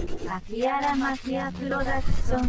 Akiara Magia Production.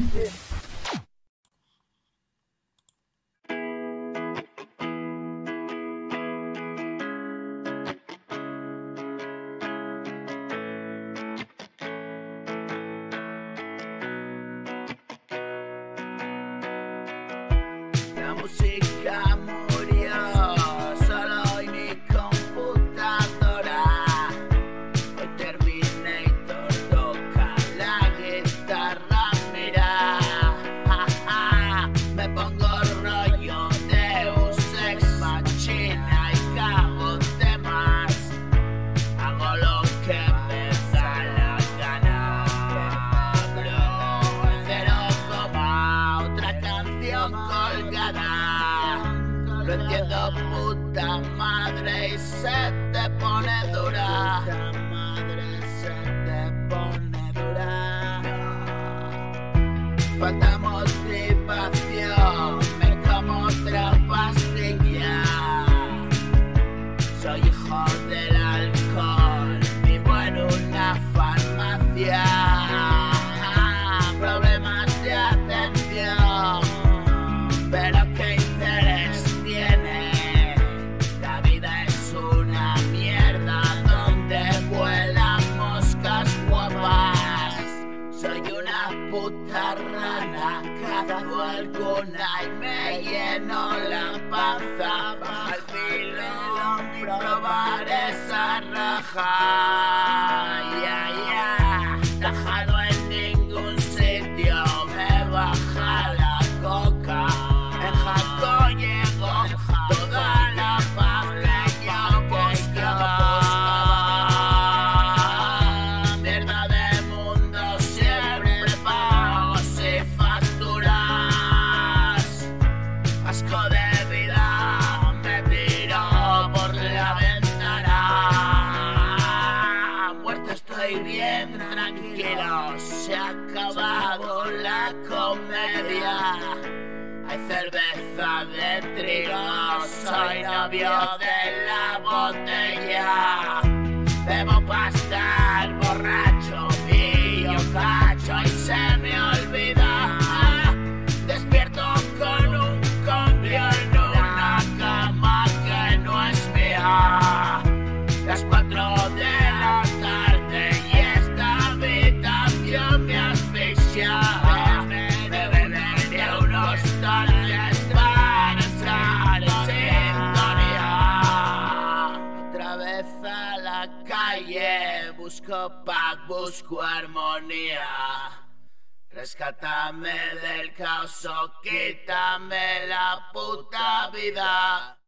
diciendo puta madre y se te pone dura. Puta madre se te pone dura. putarrana, cazando alguna y me lleno la panza. Al filo probar esa raja. bien, tranquilo, se ha acabado la comedia. Hay cerveza de trigo, soy novio de la botella. Busco paz, busco armonía. Rescátame del caos, quítame la puta vida.